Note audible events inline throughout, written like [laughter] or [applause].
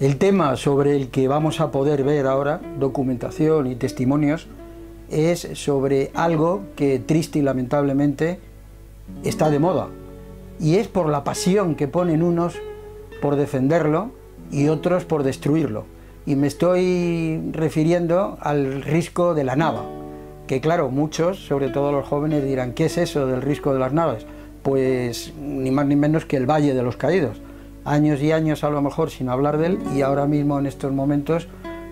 El tema sobre el que vamos a poder ver ahora, documentación y testimonios, es sobre algo que triste y lamentablemente está de moda. Y es por la pasión que ponen unos por defenderlo y otros por destruirlo. Y me estoy refiriendo al risco de la nava, que claro, muchos, sobre todo los jóvenes, dirán, ¿qué es eso del risco de las naves? Pues ni más ni menos que el Valle de los Caídos años y años a lo mejor sin hablar de él y ahora mismo en estos momentos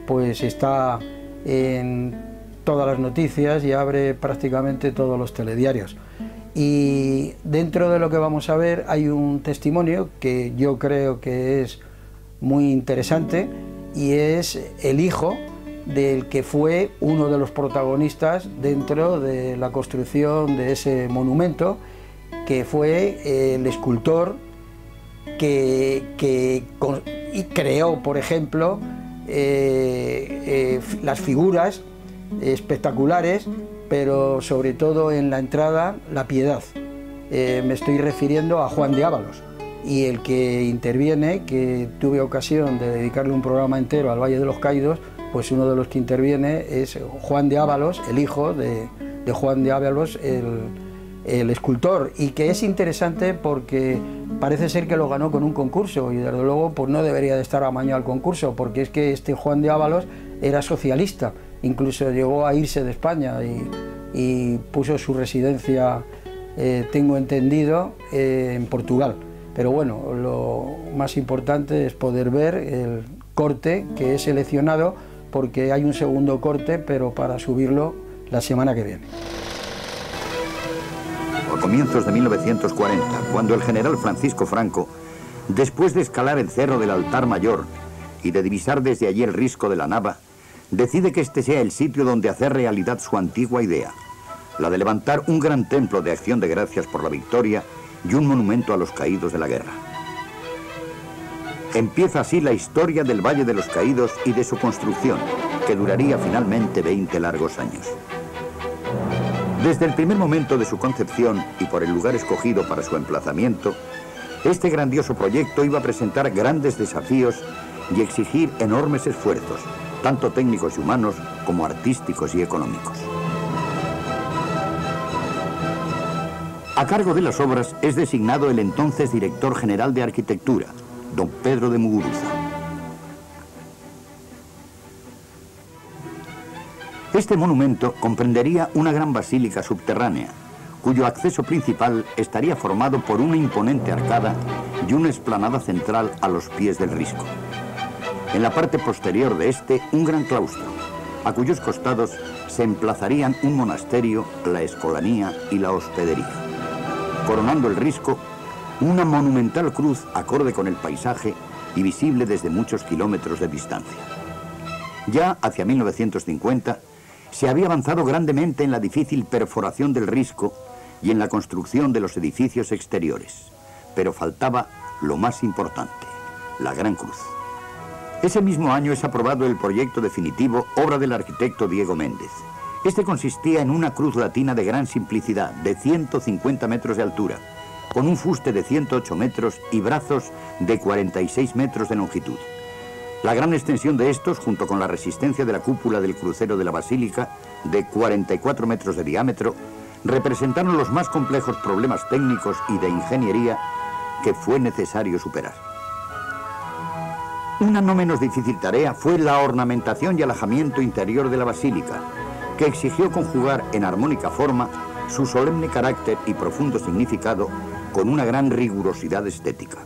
pues está en todas las noticias y abre prácticamente todos los telediarios. Y dentro de lo que vamos a ver hay un testimonio que yo creo que es muy interesante y es el hijo del que fue uno de los protagonistas dentro de la construcción de ese monumento, que fue el escultor que, creó, por ejemplo, eh, eh, las figuras espectaculares, pero sobre todo en la entrada, la piedad. Eh, me estoy refiriendo a Juan de Ábalos. Y el que interviene, que tuve ocasión de dedicarle un programa entero al Valle de los Caídos, pues uno de los que interviene es Juan de Ábalos, el hijo de, Juan de Ábalos, el, escultor, y que es interesante porque parece ser que lo ganó con un concurso y desde luego pues no debería de estar amañado al concurso porque es que este Juan de Ábalos era socialista, incluso llegó a irse de España y, puso su residencia, eh, tengo entendido, eh, en Portugal. Pero bueno, lo más importante es poder ver el corte que he seleccionado porque hay un segundo corte, pero para subirlo la semana que viene a comienzos de 1940, cuando el general Francisco Franco, después de escalar el cerro del altar mayor y de divisar desde allí el risco de la Nava, decide que este sea el sitio donde hacer realidad su antigua idea, la de levantar un gran templo de acción de gracias por la victoria y un monumento a los caídos de la guerra. Empieza así la historia del Valle de los Caídos y de su construcción, que duraría finalmente 20 largos años. Desde el primer momento de su concepción y por el lugar escogido para su emplazamiento, este grandioso proyecto iba a presentar grandes desafíos y exigir enormes esfuerzos, tanto técnicos y humanos como artísticos y económicos. A cargo de las obras es designado el entonces director general de arquitectura, don Pedro de Muguruza. Este monumento comprendería una gran basílica subterránea, cuyo acceso principal estaría formado por una imponente arcada y una esplanada central a los pies del risco. En la parte posterior de este, un gran claustro, a cuyos costados se emplazarían un monasterio, la escolanía y la hospedería. Coronando el risco, una monumental cruz acorde con el paisaje y visible desde muchos kilómetros de distancia. Ya hacia 1950, se había avanzado grandemente en la difícil perforación del risco y en la construcción de los edificios exteriores, pero faltaba lo más importante, la Gran Cruz. Ese mismo año es aprobado el proyecto definitivo, obra del arquitecto Diego Méndez. Este consistía en una cruz latina de gran simplicidad, de 150 metros de altura, con un fuste de 108 metros y brazos de 46 metros de longitud. La gran extensión de estos, junto con la resistencia de la cúpula del crucero de la basílica, de 44 metros de diámetro, representaron los más complejos problemas técnicos y de ingeniería que fue necesario superar. Una no menos difícil tarea fue la ornamentación y alajamiento interior de la basílica, que exigió conjugar en armónica forma su solemne carácter y profundo significado con una gran rigurosidad estética.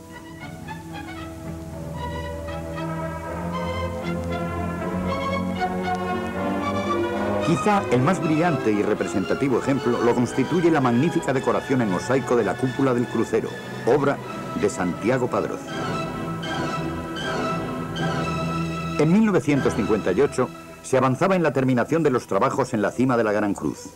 Quizá el más brillante y representativo ejemplo lo constituye la magnífica decoración en mosaico de la cúpula del crucero, obra de Santiago Padroz. En 1958 se avanzaba en la terminación de los trabajos en la cima de la Gran Cruz.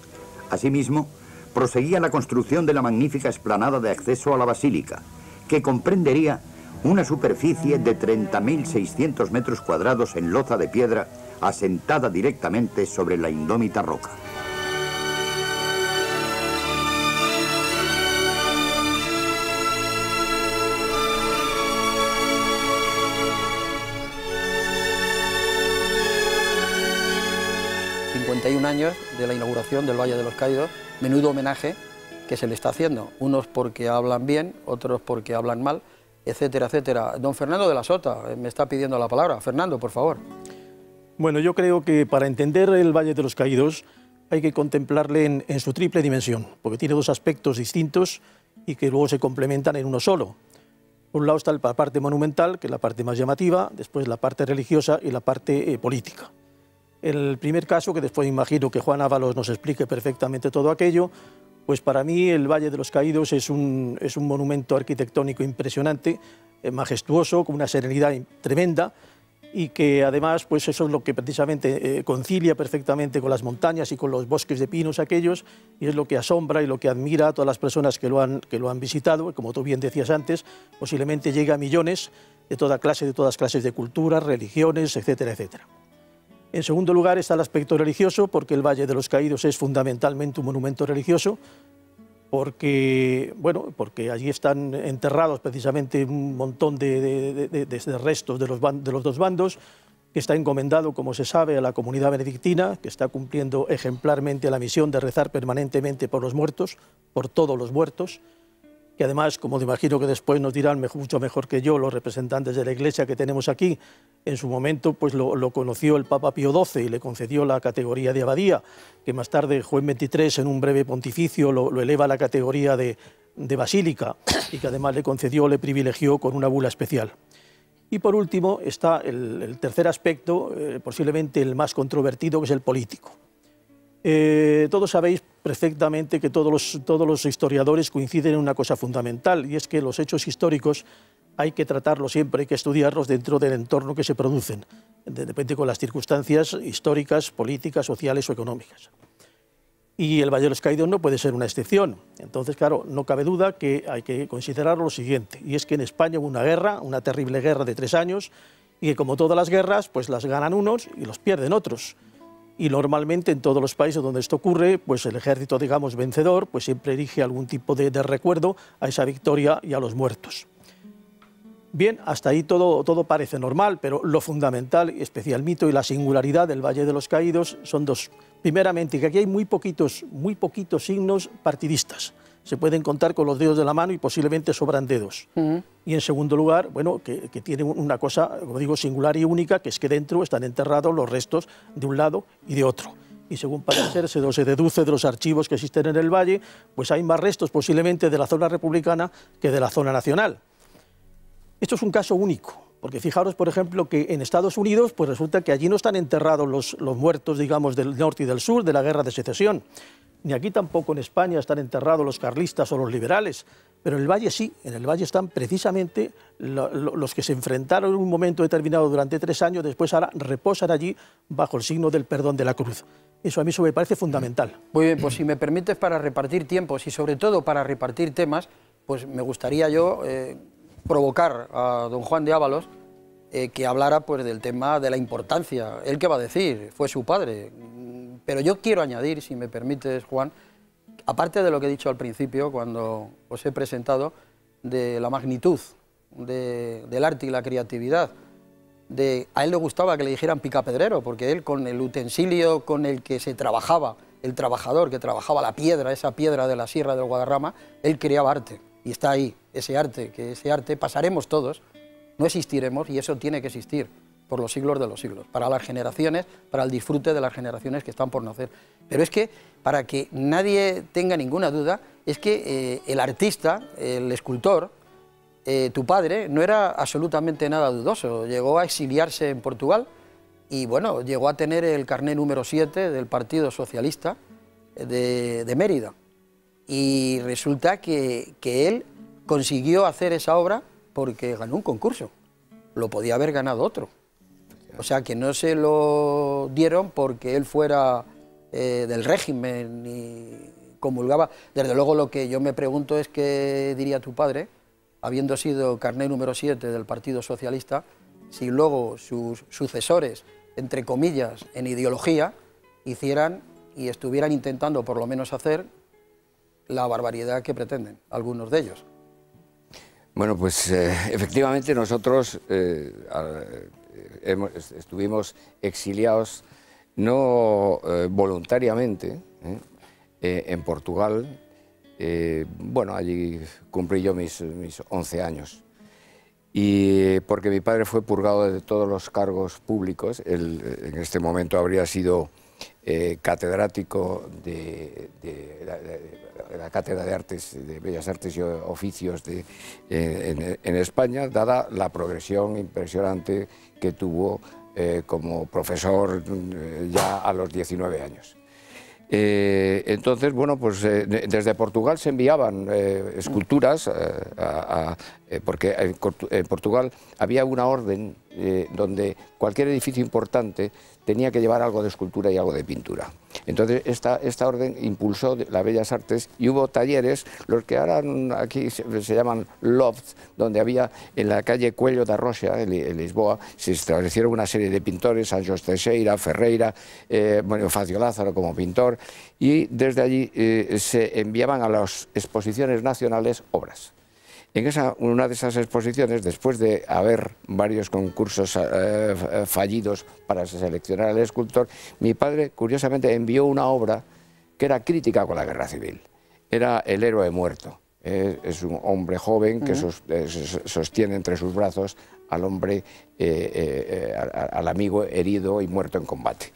Asimismo, proseguía la construcción de la magnífica esplanada de acceso a la basílica, que comprendería una superficie de 30.600 metros cuadrados en loza de piedra asentada directamente sobre la indómita roca. ...51 años de la inauguración del Valle de los Caídos, menudo homenaje que se le está haciendo, unos porque hablan bien, otros porque hablan mal, etcétera, etcétera. Don Fernando de la Sota eh, me está pidiendo la palabra. Fernando, por favor. Bueno, yo creo que para entender el Valle de los Caídos hay que contemplarle en, su triple dimensión, porque tiene dos aspectos distintos y que luego se complementan en uno solo. Por un lado está la parte monumental, que es la parte más llamativa, después la parte religiosa y la parte eh, política. El primer caso, que después imagino que Juan Ábalos nos explique perfectamente todo aquello, pues para mí el Valle de los Caídos es un, es un monumento arquitectónico impresionante, eh, majestuoso, con una serenidad tremenda, y que además pues eso es lo que precisamente eh, concilia perfectamente con las montañas y con los bosques de pinos aquellos y es lo que asombra y lo que admira a todas las personas que lo han, que lo han visitado, como tú bien decías antes, posiblemente llega a millones de toda clase, de todas clases de culturas, religiones, etcétera, etcétera. En segundo lugar está el aspecto religioso, porque el Valle de los Caídos es fundamentalmente un monumento religioso, porque, bueno, porque allí están enterrados precisamente un montón de, restos de los, dos bandos, que está encomendado, como se sabe, a la comunidad benedictina, que está cumpliendo ejemplarmente la misión de rezar permanentemente por los muertos, por todos los muertos, que además, como me imagino que después nos dirán mucho mejor que yo los representantes de la Iglesia que tenemos aquí, en su momento pues lo, conoció el Papa Pío XII y le concedió la categoría de abadía, que más tarde Juan XXIII en un breve pontificio lo, eleva a la categoría de, basílica y que además le concedió, le privilegió con una bula especial. Y por último está el, tercer aspecto, eh, posiblemente el más controvertido, que es el político. Eh, todos sabéis perfectamente que todos los, historiadores coinciden en una cosa fundamental, y es que los hechos históricos hay que tratarlos siempre, hay que estudiarlos dentro del entorno que se producen, depende con las circunstancias históricas, políticas, sociales o económicas. Y el Valle de los no puede ser una excepción. Entonces, claro, no cabe duda que hay que considerar lo siguiente, y es que en España hubo una guerra, una terrible guerra de tres años, y que como todas las guerras, pues las ganan unos y los pierden otros y normalmente en todos los países donde esto ocurre, pues el ejército, digamos, vencedor, pues siempre erige algún tipo de, recuerdo a esa victoria y a los muertos. Bien, hasta ahí todo, todo parece normal, pero lo fundamental, especial mito y la singularidad del Valle de los Caídos son dos. Primeramente, que aquí hay muy poquitos, muy poquitos signos partidistas se pueden contar con los dedos de la mano y posiblemente sobran dedos. Y en segundo lugar, bueno, que, tiene una cosa, como digo, singular y única, que es que dentro están enterrados los restos de un lado y de otro. Y según parece [coughs] se, se deduce de los archivos que existen en el valle, pues hay más restos posiblemente de la zona republicana que de la zona nacional. Esto es un caso único, porque fijaros, por ejemplo, que en Estados Unidos, pues resulta que allí no están enterrados los, los muertos, digamos, del norte y del sur de la guerra de secesión, ni aquí tampoco en España están enterrados los carlistas o los liberales, pero en el Valle sí, en el Valle están precisamente los que se enfrentaron en un momento determinado durante tres años, después ahora reposan allí bajo el signo del perdón de la cruz. Eso a mí me parece fundamental. Muy bien, pues si me permites para repartir tiempos y sobre todo para repartir temas, pues me gustaría yo eh, provocar a don Juan de Ábalos eh, que hablara pues, del tema de la importancia. ¿Él qué va a decir? Fue su padre. Pero yo quiero añadir, si me permites, Juan, aparte de lo que he dicho al principio, cuando os he presentado, de la magnitud del arte y la creatividad, a él le gustaba que le dijeran picapedrero, porque él con el utensilio con el que se trabajaba, el trabajador que trabajaba la piedra, esa piedra de la Sierra del Guadarrama, él creaba arte. Y está ahí, ese arte, que ese arte pasaremos todos, no existiremos y eso tiene que existir por los siglos de los siglos, para las generaciones, para el disfrute de las generaciones que están por nacer. Pero es que, para que nadie tenga ninguna duda, es que eh, el artista, el escultor, eh, tu padre, no era absolutamente nada dudoso. Llegó a exiliarse en Portugal y, bueno, llegó a tener el carné número 7 del Partido Socialista de, de Mérida. Y resulta que, que él consiguió hacer esa obra porque ganó un concurso. Lo podía haber ganado otro. O sea, que no se lo dieron porque él fuera eh, del régimen y comulgaba. Desde luego lo que yo me pregunto es qué diría tu padre habiendo sido carné número 7 del Partido Socialista, si luego sus sucesores, entre comillas, en ideología, hicieran y estuvieran intentando por lo menos hacer la barbaridad que pretenden algunos de ellos. Bueno, pues eh, efectivamente nosotros eh, estuvimos exiliados no eh, voluntariamente en Portugal. bueno, allí cumplí yo mis, mis 11 años. Y porque mi padre fue purgado de todos los cargos públicos, él en este momento habría sido catedrático de, la Cátedra de Artes, de Bellas Artes y Oficios de, eh, en, España, dada la progresión impresionante que tuvo eh, como profesor eh, ya a los 19 años. entonces, bueno, pues desde Portugal se enviaban esculturas, porque en, Portugal había una orden donde cualquier edificio importante tenía que llevar algo de escultura y algo de pintura. Entonces esta, orden impulsó las bellas artes y hubo talleres, los que ahora aquí se, llaman lofts, donde había en la calle Cuello da Rocha, en, Lisboa, se establecieron una serie de pintores, Sancho Teixeira, Ferreira, eh, Bonifacio Lázaro como pintor, y desde allí eh, se enviaban a las exposiciones nacionales obras. En esa, una de esas exposiciones, después de haber varios concursos eh, eh, fallidos para seleccionar al escultor, mi padre curiosamente envió una obra que era crítica con la guerra civil. Era El héroe muerto. es un hombre joven que eh, sostiene entre sus brazos al hombre, al amigo herido y muerto en combate.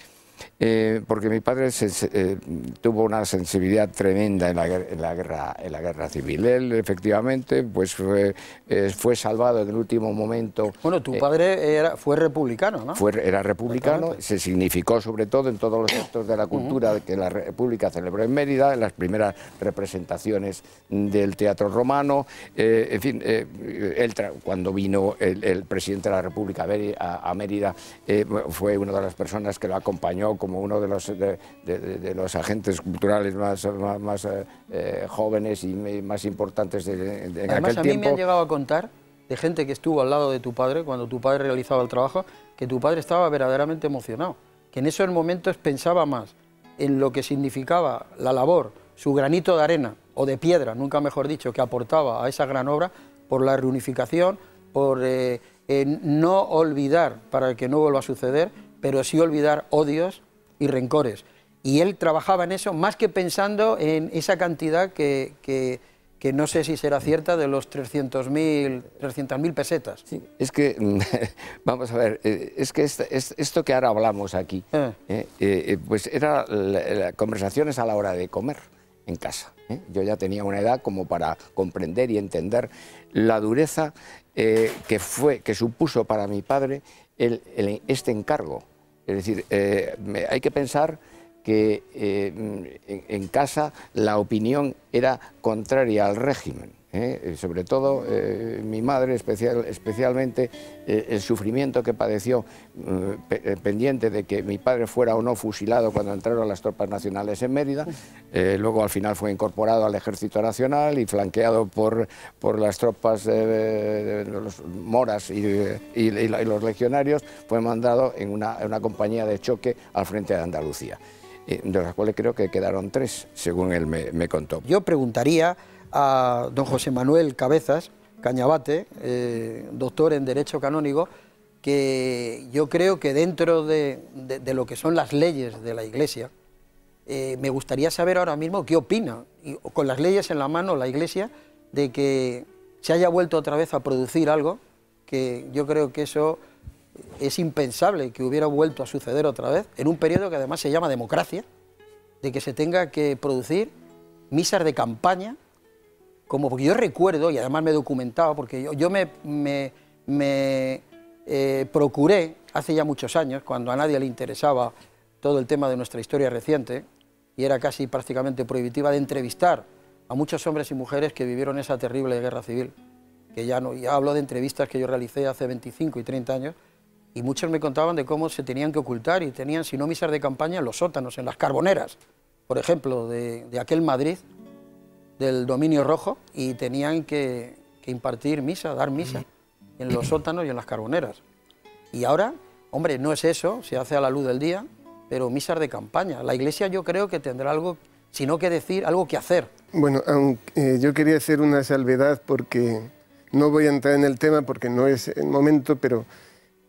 Eh, porque mi padre eh, tuvo una sensibilidad tremenda en la, guerra, en la guerra civil. Él, efectivamente, pues fue, eh, fue salvado en el último momento. Bueno, tu padre era, fue republicano, ¿no? Fue, era republicano, se significó sobre todo en todos los actos de la cultura que la República celebró en Mérida, en las primeras representaciones del teatro romano. en fin, él, cuando vino el, presidente de la República a, a Mérida, fue una de las personas que lo acompañó como uno de los, de, los agentes culturales más, más, eh, eh, jóvenes y más importantes de, de Además, a mí me han llegado a contar de gente que estuvo al lado de tu padre cuando tu padre realizaba el trabajo, que tu padre estaba verdaderamente emocionado, que en esos momentos pensaba más en lo que significaba la labor, su granito de arena o de piedra, nunca mejor dicho, que aportaba a esa gran obra por la reunificación, por eh, no olvidar para que no vuelva a suceder, pero sí olvidar odios y rencores. Y él trabajaba en eso más que pensando en esa cantidad que, que, no sé si será cierta, de los 300.000 300 pesetas. Sí, es que, [laughs] vamos a ver, eh, es que esto que ahora hablamos aquí, eh. Eh, pues era conversaciones a la hora de comer en casa. Yo ya tenía una edad como para comprender y entender la dureza que, fue, que supuso para mi padre este encargo es decir, eh, hay que pensar que eh, en, casa la opinión era contraria al régimen. ¿Eh? sobre todo mi madre especial, especialmente el sufrimiento que padeció pendiente de que mi padre fuera o no fusilado cuando entraron las tropas nacionales en Mérida, luego al final fue incorporado al ejército nacional y flanqueado por, por las tropas los moras y, los legionarios, fue mandado en una, en una compañía de choque al frente de Andalucía de las cuales creo que quedaron tres, según él me, contó. Yo preguntaría a don José Manuel Cabezas, Cañabate, eh, doctor en Derecho Canónico, que yo creo que dentro de, lo que son las leyes de la Iglesia, eh, me gustaría saber ahora mismo qué opina, con las leyes en la mano, la Iglesia, de que se haya vuelto otra vez a producir algo, que yo creo que eso es impensable que hubiera vuelto a suceder otra vez, en un periodo que además se llama democracia, de que se tenga que producir misas de campaña, como porque yo recuerdo, y además me he documentado, porque yo, me, me, eh, procuré hace ya muchos años, cuando a nadie le interesaba todo el tema de nuestra historia reciente, y era casi prácticamente prohibitiva, de entrevistar a muchos hombres y mujeres que vivieron esa terrible guerra civil, que ya, no, ya hablo de entrevistas que yo realicé hace 25 y 30 años, y muchos me contaban de cómo se tenían que ocultar y tenían, si no misas de campaña, en los sótanos, en las carboneras, por ejemplo, de, aquel Madrid, del dominio rojo, y tenían que, que impartir misa, dar misa, en los sótanos y en las carboneras. Y ahora, hombre, no es eso, se hace a la luz del día, pero misas de campaña. La Iglesia yo creo que tendrá algo, si no que decir, algo que hacer. Bueno, aunque, eh, yo quería hacer una salvedad porque no voy a entrar en el tema porque no es el momento, pero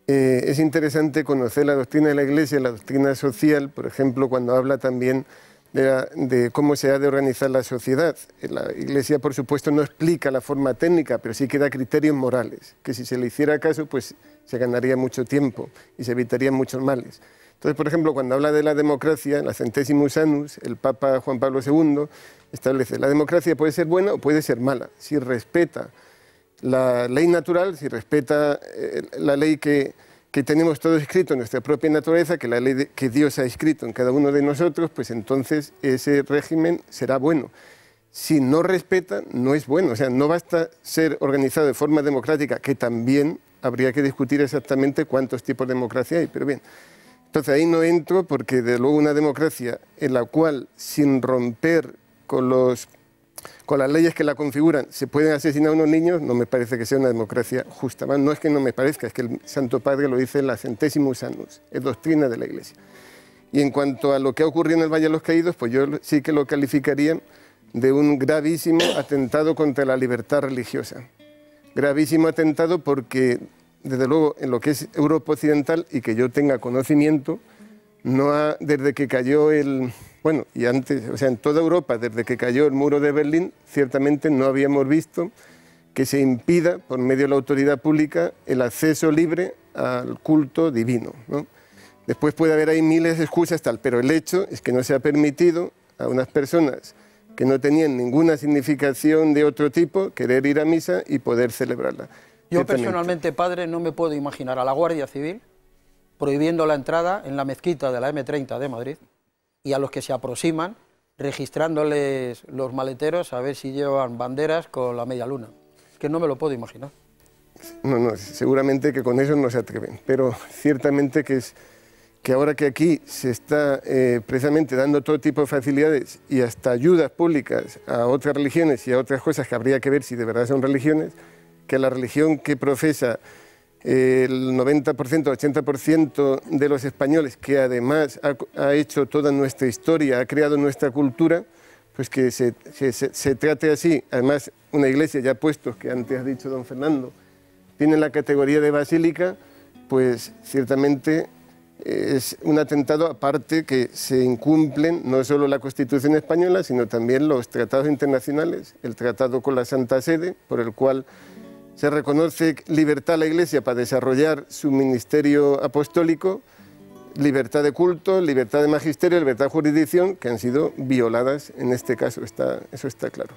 eh, es interesante conocer la doctrina de la Iglesia, la doctrina social, por ejemplo, cuando habla también de, cómo se ha de organizar la sociedad. La Iglesia, por supuesto, no explica la forma técnica, pero sí que da criterios morales, que si se le hiciera caso, pues se ganaría mucho tiempo y se evitarían muchos males. Entonces, por ejemplo, cuando habla de la democracia, en la Centesimus Annus, el Papa Juan Pablo II establece, la democracia puede ser buena o puede ser mala, si respeta la ley natural, si respeta eh, la ley que, que, tenemos todo escrito en nuestra propia naturaleza, que la ley que Dios ha escrito en cada uno de nosotros, pues entonces ese régimen será bueno. Si no respeta, no es bueno. O sea, no basta ser organizado de forma democrática, que también habría que discutir exactamente cuántos tipos de democracia hay. Pero bien, entonces ahí no entro porque de luego una democracia en la cual sin romper con los con las leyes que la configuran se pueden asesinar a unos niños, no me parece que sea una democracia justa. No es que no me parezca, es que el Santo Padre lo dice en la Centesimus Annus, es doctrina de la Iglesia. Y en cuanto a lo que ha ocurrido en el Valle de los Caídos, pues yo sí que lo calificaría de un gravísimo atentado contra la libertad religiosa. Gravísimo atentado porque, desde luego, en lo que es Europa Occidental y que yo tenga conocimiento, no ha, desde que cayó el, bueno, y antes, o sea, en toda Europa, desde que cayó el muro de Berlín, ciertamente no habíamos visto que se impida, por medio de la autoridad pública, el acceso libre al culto divino. Después puede haber ahí miles de excusas, tal, pero el hecho es que no se ha permitido a unas personas que no tenían ninguna significación de otro tipo querer ir a misa y poder celebrarla. Yo personalmente, padre, no me puedo imaginar a la Guardia Civil prohibiendo la entrada en la mezquita de la M30 de Madrid y a los que se aproximan registrándoles los maleteros a ver si llevan banderas con la media luna. Que no me lo puedo imaginar. No, no, seguramente que con eso no se atreven, pero ciertamente que es que ahora que aquí se está eh, precisamente dando todo tipo de facilidades y hasta ayudas públicas a otras religiones y a otras cosas que habría que ver si de verdad son religiones, que la religión que profesa el 90%, 80% de los españoles, que además ha, hecho toda nuestra historia, ha creado nuestra cultura, pues que se, se, trate así. Además, una iglesia ya puesto, que antes ha dicho don Fernando, tiene la categoría de basílica, pues ciertamente es un atentado aparte que se incumplen no solo la Constitución española, sino también los tratados internacionales, el tratado con la Santa Sede, por el cual se reconoce libertad a la Iglesia para desarrollar su ministerio apostólico, libertad de culto, libertad de magisterio, libertad de jurisdicción, que han sido violadas en este caso, eso está claro.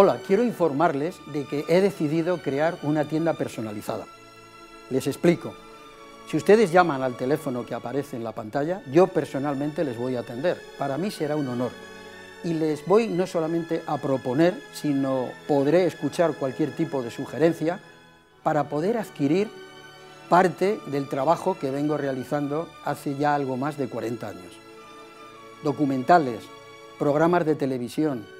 Hola, quiero informarles de que he decidido crear una tienda personalizada. Les explico. Si ustedes llaman al teléfono que aparece en la pantalla, yo personalmente les voy a atender. Para mí será un honor. Y les voy no solamente a proponer, sino podré escuchar cualquier tipo de sugerencia para poder adquirir parte del trabajo que vengo realizando hace ya algo más de 40 años. Documentales, programas de televisión,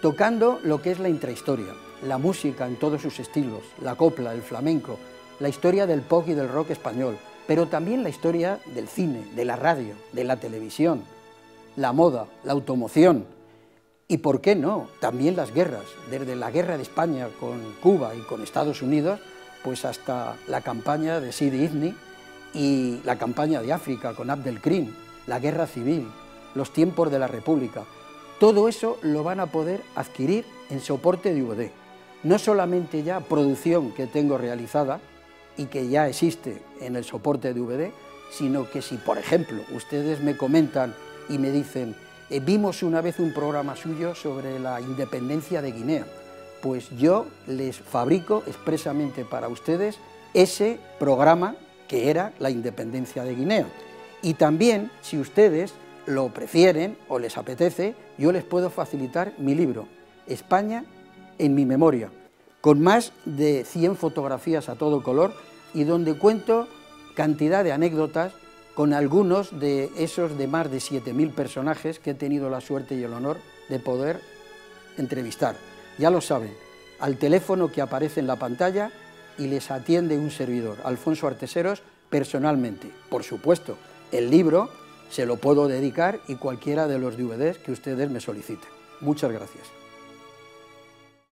tocando lo que es la intrahistoria, la música en todos sus estilos, la copla, el flamenco, la historia del pop y del rock español, pero también la historia del cine, de la radio, de la televisión, la moda, la automoción y, ¿por qué no?, también las guerras, desde la guerra de España con Cuba y con Estados Unidos, pues hasta la campaña de Sidi Ifni y la campaña de África con Abdel Krim, la guerra civil, los tiempos de la República, todo eso lo van a poder adquirir en soporte DVD. no solamente ya producción que tengo realizada y que ya existe en el soporte de DVD, sino que si, por ejemplo, ustedes me comentan y me dicen, eh, vimos una vez un programa suyo sobre la independencia de Guinea, pues yo les fabrico expresamente para ustedes ese programa que era la independencia de Guinea. Y también, si ustedes lo prefieren o les apetece, yo les puedo facilitar mi libro, España en mi memoria, con más de 100 fotografías a todo color y donde cuento cantidad de anécdotas con algunos de esos de más de 7.000 personajes que he tenido la suerte y el honor de poder entrevistar. Ya lo saben, al teléfono que aparece en la pantalla y les atiende un servidor, Alfonso Arteseros, personalmente. Por supuesto, el libro se lo puedo dedicar y cualquiera de los DVDs que ustedes me soliciten. Muchas gracias.